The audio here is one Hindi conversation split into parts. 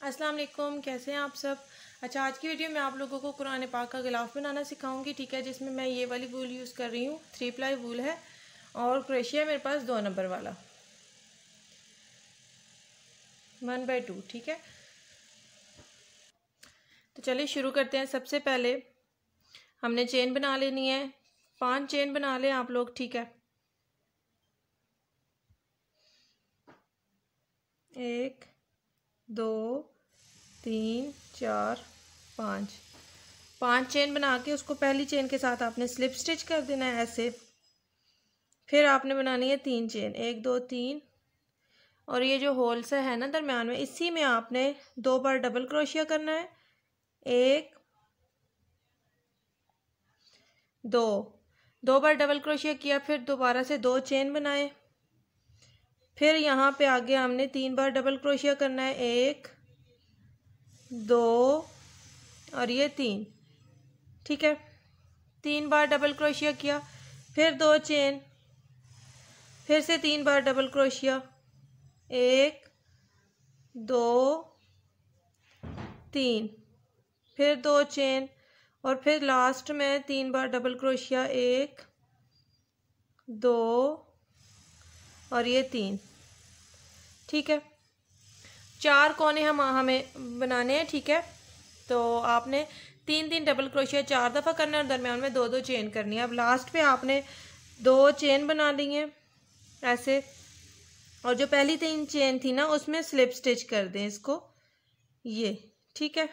अस्सलाम वालेकुम, कैसे हैं आप सब? अच्छा आज की वीडियो में आप लोगों को कुरान पाक का गिलाफ बनाना सिखाऊँगी, ठीक है? जिसमें मैं ये वाली वूल यूज़ कर रही हूँ थ्री प्लाई वूल है, और क्रोशिया मेरे पास, दो नंबर वाला। वन बाई टू ठीक है? तो चलिए शुरू करते हैं। सबसे पहले हमने चेन बना लेनी है। पाँच चेन बना लें आप लोग, ठीक है? एक, दो तीन, चार, पाँच। पाँच चेन बना के उसको पहली चेन के साथ आपने स्लिप स्टिच कर देना है ऐसे। फिर आपने बनानी है तीन चेन एक, दो, तीन। और ये जो होल्स है ना दरम्यान में, इसी में आपने दो बार डबल क्रोशिया करना है। एक, दो। दो बार डबल क्रोशिया किया, फिर दोबारा से दो चेन बनाए। फिर यहाँ पे आगे हमने तीन बार डबल क्रोशिया करना है। एक दो और ये तीन। ठीक है? तीन बार डबल क्रोशिया किया, फिर दो चेन फिर से तीन बार डबल क्रोशिया एक, दो, तीन, फिर दो चेन और फिर लास्ट में तीन बार डबल क्रोशिया एक, दो और ये तीन। ठीक है? चार कोने हम, हमें बनाने हैं, ठीक है? तो आपने तीन तीन डबल क्रोशिया चार दफ़ा करना है और दरमियान में दो दो चेन करनी है। अब लास्ट पे आपने दो चेन बना ली हैं, ऐसे। और जो पहली तीन चेन थी ना, उसमें स्लिप स्टिच कर दें इसको। ये, ठीक है?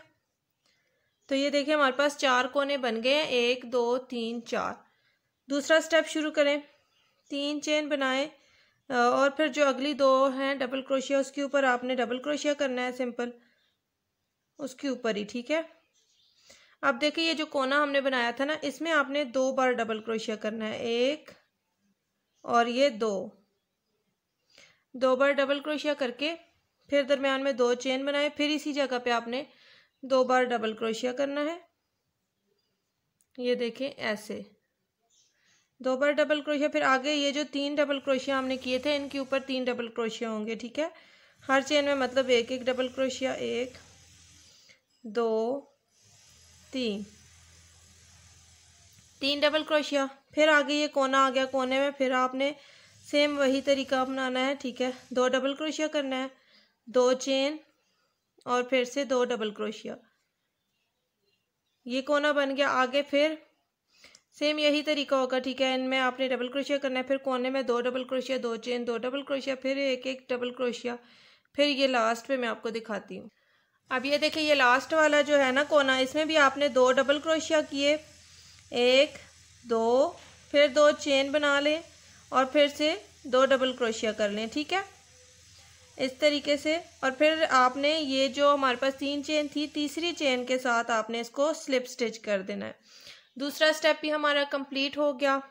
तो ये देखिए, हमारे पास चार कोने बन गए हैं। एक, दो, तीन, चार। दूसरा स्टेप शुरू करें। तीन चेन बनाएँ। और फिर जो अगली दो हैं डबल क्रोशिया उसके ऊपर आपने डबल क्रोशिया करना है सिंपल उसके ऊपर ही, ठीक है? अब देखिए, ये जो कोना हमने बनाया था ना, इसमें आपने दो बार डबल क्रोशिया करना है, एक और ये दो. दो बार डबल क्रोशिया करके फिर दरमियान में दो चेन बनाए, फिर इसी जगह पे आपने दो बार डबल क्रोशिया करना है. ये देखें ऐसे. दो बार डबल क्रोशिया, फिर आगे ये जो तीन डबल क्रोशिया हमने किए थे, इनके ऊपर तीन डबल क्रोशिया होंगे, ठीक है? हर चेन में मतलब एक एक डबल क्रोशिया, एक, दो, तीन। तीन डबल क्रोशिया, फिर आगे ये कोना आ गया कोने में, फिर आपने सेम वही तरीका अपनाना है, ठीक है? दो डबल क्रोशिया करना है, दो चेन, और फिर से दो डबल क्रोशिया। ये कोना बन गया, आगे फिर सेम यही तरीका होगा, ठीक है? इनमें आपने डबल क्रोशिया करना है, फिर कोने में दो डबल क्रोशिया दो चेन दो डबल क्रोशिया फिर एक एक डबल क्रोशिया फिर ये लास्ट पे मैं आपको दिखाती हूँ। अब ये देखिए, ये लास्ट वाला जो है ना कोना, इसमें भी आपने दो डबल क्रोशिया किए। एक, दो, फिर दो चेन बना लें और फिर से दो डबल क्रोशिया कर लें, ठीक है? इस तरीके से, और फिर आपने ये जो हमारे पास तीन चेन थी, तीसरी चेन के साथ आपने इसको स्लिप स्टिच कर देना है। दूसरा स्टेप भी हमारा कंप्लीट हो गया।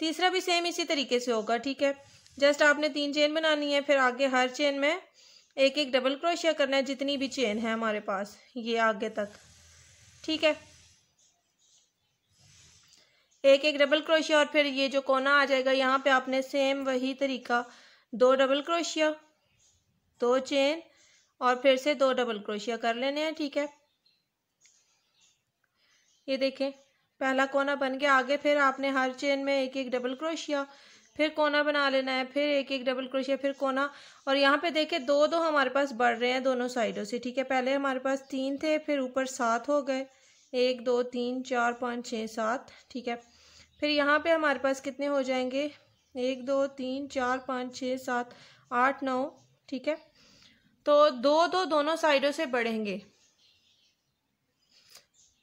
तीसरा भी सेम इसी तरीके से होगा, ठीक है? जस्ट आपने तीन चेन बनानी है, फिर आगे हर चेन में एक एक डबल क्रोशिया करना है, जितनी भी चेन है हमारे पास, ये आगे तक, ठीक है? एक एक डबल क्रोशिया और फिर ये जो कोना आ जाएगा, यहाँ पे आपने सेम वही तरीका, दो डबल क्रोशिया दो चेन और फिर से दो डबल क्रोशिया कर लेने हैं, ठीक है? ये देखें पहला कोना बन गया, आगे फिर आपने हर चेन में एक एक डबल क्रोशिया फिर कोना बना लेना है, फिर एक एक डबल क्रोशिया फिर कोना। और यहाँ पे देखें, दो दो हमारे पास बढ़ रहे हैं दोनों साइडों से, ठीक है? पहले हमारे पास तीन थे, फिर ऊपर सात हो गए। एक, दो, तीन, चार, पाँच, छः, सात, ठीक है? फिर यहाँ पे हमारे पास कितने हो जाएँगे? एक, दो, तीन, चार, पाँच, छः, सात, आठ, नौ, ठीक है? तो दो दो दोनों साइडों से बढ़ेंगे।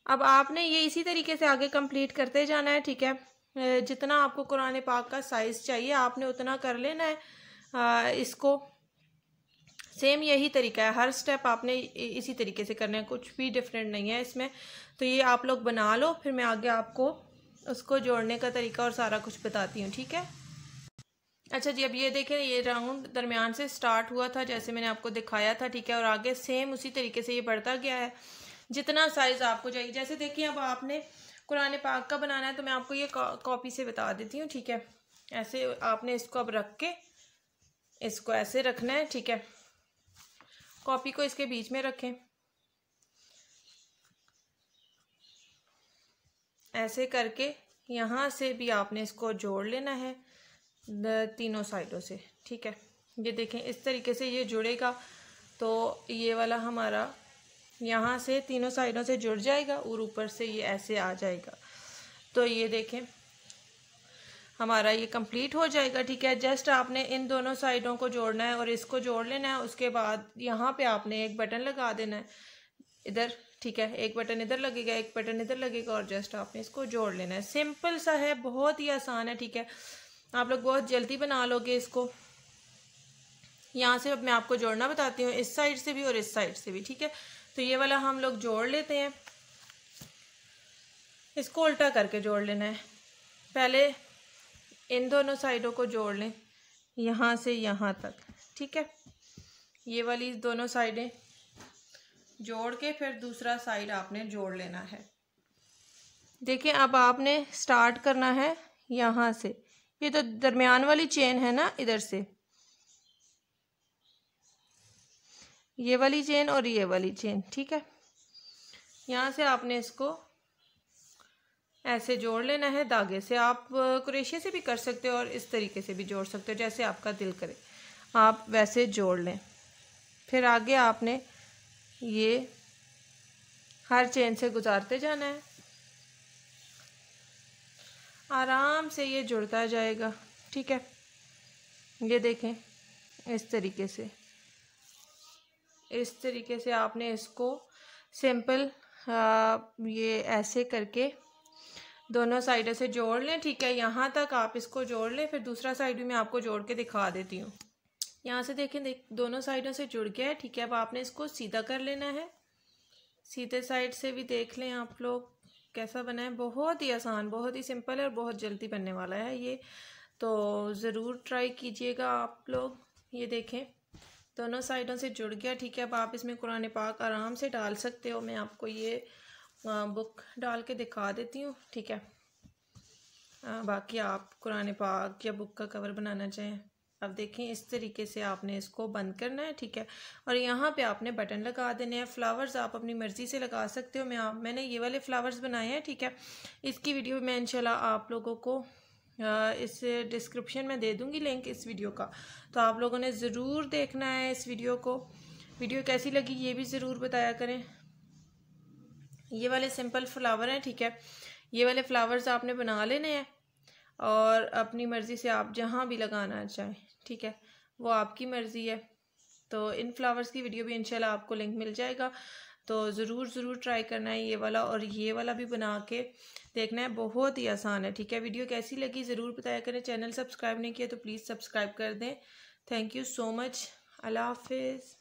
अब आपने ये इसी तरीके से आगे कंप्लीट करते जाना है, ठीक है? जितना आपको कुरान पाक का साइज़ चाहिए, आपने उतना कर लेना है। इसको सेम यही तरीका है। हर स्टेप आपने इसी तरीके से करना है। कुछ भी डिफरेंट नहीं है इसमें। तो ये आप लोग बना लो, फिर मैं आगे आपको उसको जोड़ने का तरीका और सारा कुछ बताती हूँ, ठीक है? अच्छा जी, अब ये देखें, ये राउंड दरमियान से स्टार्ट हुआ था, जैसे मैंने आपको दिखाया था, ठीक है? और आगे सेम उसी तरीके से ये बढ़ता गया है। जितना साइज़ आपको चाहिए। जैसे देखिए, अब आपने कुरान पाक का बनाना है तो मैं आपको ये कॉपी से बता देती हूँ, ठीक है? ऐसे आपने इसको अब रख के, इसको ऐसे रखना है, ठीक है? कॉपी को इसके बीच में रखें। ऐसे करके यहाँ से भी आपने इसको जोड़ लेना है तीनों साइडों से, ठीक है? ये देखें, इस तरीके से ये जुड़ेगा तो ये वाला हमारा यहाँ से तीनों साइडों से जुड़ जाएगा और ऊपर से ये ऐसे आ जाएगा। तो ये देखें, हमारा ये कंप्लीट हो जाएगा, ठीक है? जस्ट आपने इन दोनों साइडों को जोड़ना है और इसको जोड़ लेना है, उसके बाद यहाँ पे आपने एक बटन लगा देना है। इधर, ठीक है? एक बटन इधर लगेगा, एक बटन इधर लगेगा और जस्ट आपने इसको जोड़ लेना है। सिंपल सा है, बहुत ही आसान है, ठीक है? आप लोग बहुत जल्दी बना लोगे इसको। यहाँ से अब मैं आपको जोड़ना बताती हूँ, इस साइड से भी और इस साइड से भी, ठीक है? तो ये वाला हम लोग जोड़ लेते हैं। इसको उल्टा करके जोड़ लेना है। पहले इन दोनों साइडों को जोड़ लें। यहाँ से यहाँ तक, ठीक है? ये वाली दोनों साइडें जोड़ के फिर दूसरा साइड आपने जोड़ लेना है। देखिए, अब आपने स्टार्ट करना है यहाँ से। ये तो दरमियान वाली चेन है ना, इधर से। ये वाली चेन और ये वाली चेन ठीक है? यहाँ से आपने इसको ऐसे जोड़ लेना है, धागे से आप क्रेशिया से भी कर सकते हो और इस तरीके से भी जोड़ सकते हो, जैसे आपका दिल करे। आप वैसे जोड़ लें। फिर आगे आपने ये हर चेन से गुजारते जाना है। आराम से ये जुड़ता जाएगा, ठीक है? ये देखें, इस तरीके से। इस तरीके से आपने इसको सिंपल ये ऐसे करके दोनों साइडों से जोड़ लें, ठीक है? यहाँ तक आप इसको जोड़ लें, फिर दूसरा साइड भी मैं आपको जोड़ के दिखा देती हूँ। यहाँ से देखें, देख, दोनों साइडों से जुड़ गया है, ठीक है? अब आपने इसको सीधा कर लेना है। सीधे साइड से भी देख लें आप लोग, कैसा बना है। बहुत ही आसान, बहुत ही सिंपल है और बहुत जल्दी बनने वाला है ये। तो ज़रूर ट्राई कीजिएगा आप लोग, ये देखें। दोनों साइडों से जुड़ गया, ठीक है? अब आप इसमें कुरान पाक आराम से डाल सकते हो। मैं आपको ये बुक डाल के दिखा देती हूँ, ठीक है? बाकी आप कुरान पाक या बुक का कवर बनाना चाहें, अब देखें इस तरीके से आपने इसको बंद करना है, ठीक है? और यहाँ पे आपने बटन लगा देने हैं फ्लावर्स आप अपनी मर्ज़ी से लगा सकते हो। मैं आप, मैंने ये वाले फ्लावर्स बनाए हैं, ठीक है? इसकी वीडियो मैं इंशाल्लाह आप लोगों को इस डिस्क्रिप्शन में दे दूँगी लिंक इस वीडियो का। तो आप लोगों ने ज़रूर देखना है इस वीडियो को। वीडियो कैसी लगी ये भी ज़रूर बताया करें। ये वाले सिंपल फ्लावर हैं, ठीक है? ये वाले फ्लावर्स आपने बना लेने हैं और अपनी मर्ज़ी से आप जहाँ भी लगाना चाहें, ठीक है? वो आपकी मर्ज़ी है। तो इन फ्लावर्स की वीडियो भी इंशाल्लाह आपको लिंक मिल जाएगा। तो ज़रूर ज़रूर ट्राई करना है ये वाला और ये वाला भी बना के देखना है। बहुत ही आसान है, ठीक है? वीडियो कैसी लगी ज़रूर बताया करें। चैनल सब्सक्राइब नहीं किया तो प्लीज़ सब्सक्राइब कर दें। थैंक यू सो मच अल्लाह हाफिज़।